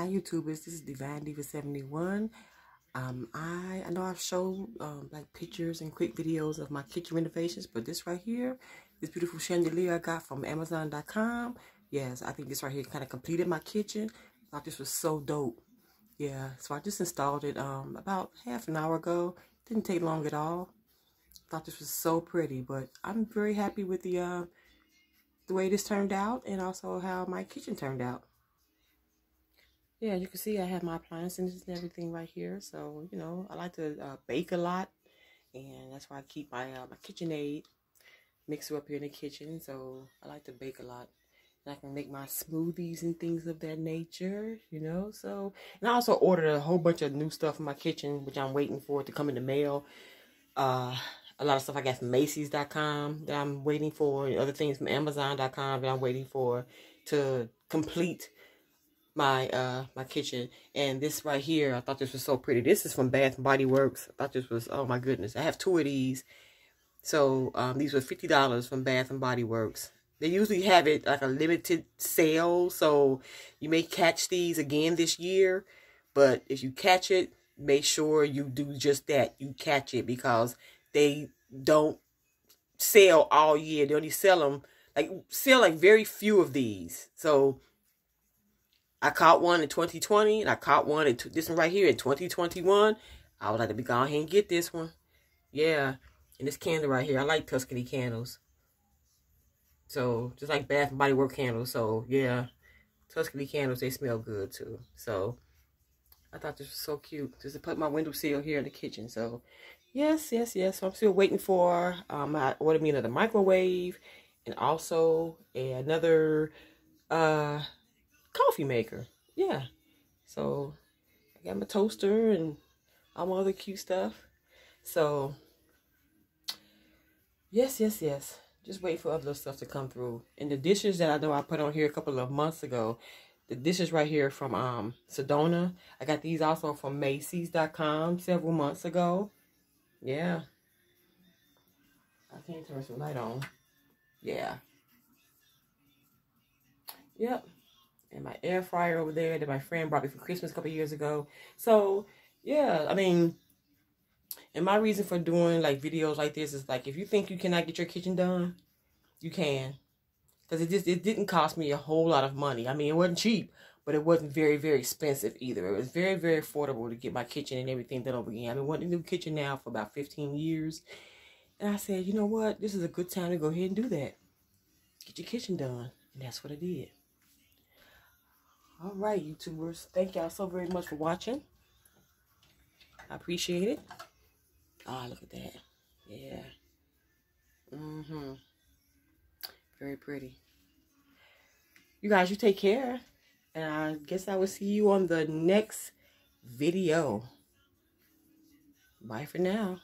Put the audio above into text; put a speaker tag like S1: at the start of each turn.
S1: Hi YouTubers, this is Divine Diva 71. Um, I, I know I've showed um, like pictures and quick videos of my kitchen renovations, but this right here, this beautiful chandelier I got from Amazon.com. Yes, I think this right here kind of completed my kitchen. I thought this was so dope. Yeah, so I just installed it um, about half an hour ago. Didn't take long at all. Thought this was so pretty, but I'm very happy with the uh, the way this turned out and also how my kitchen turned out yeah, you can see I have my appliances and everything right here. So, you know, I like to uh, bake a lot. And that's why I keep my, uh, my KitchenAid mixer up here in the kitchen. So, I like to bake a lot. And I can make my smoothies and things of that nature, you know. So, and I also ordered a whole bunch of new stuff in my kitchen, which I'm waiting for to come in the mail. Uh, a lot of stuff I got from Macy's.com that I'm waiting for. And other things from Amazon.com that I'm waiting for to complete my uh my kitchen. And this right here i thought this was so pretty. This is from bath and body works. I thought this was oh my goodness i have two of these. So um these were 50 dollars from bath and body works. They usually have it like a limited sale so you may catch these again this year but if you catch it make sure you do just that. You catch it because they don't sell all year. They only sell them like sell like very few of these. So I caught one in 2020, and I caught one in this one right here in 2021. I would like to be going ahead and get this one. Yeah, and this candle right here, I like Tuscany candles. So, just like Bath and Body Work candles. So, yeah, Tuscany candles, they smell good too. So, I thought this was so cute. Just to put my window sill here in the kitchen. So, yes, yes, yes. So, I'm still waiting for, um, I ordered me another microwave and also another, uh, coffee maker. Yeah. So I got my toaster and all my other cute stuff. So yes, yes, yes. Just wait for other stuff to come through. And the dishes that I know I put on here a couple of months ago, the dishes right here from um Sedona. I got these also from Macy's.com several months ago. Yeah. I can't turn some light on. Yeah. Yep and my air fryer over there that my friend brought me for Christmas a couple years ago. So yeah, I mean, and my reason for doing like videos like this is like if you think you cannot get your kitchen done, you can, because it just it didn't cost me a whole lot of money. I mean, it wasn't cheap, but it wasn't very very expensive either. It was very very affordable to get my kitchen and everything done over again. I've been wanting a new kitchen now for about 15 years, and I said, you know what, this is a good time to go ahead and do that. Get your kitchen done, and that's what I did. All right, YouTubers. Thank y'all so very much for watching. I appreciate it. Ah, oh, look at that. Yeah. Mm-hmm. Very pretty. You guys, you take care. And I guess I will see you on the next video. Bye for now.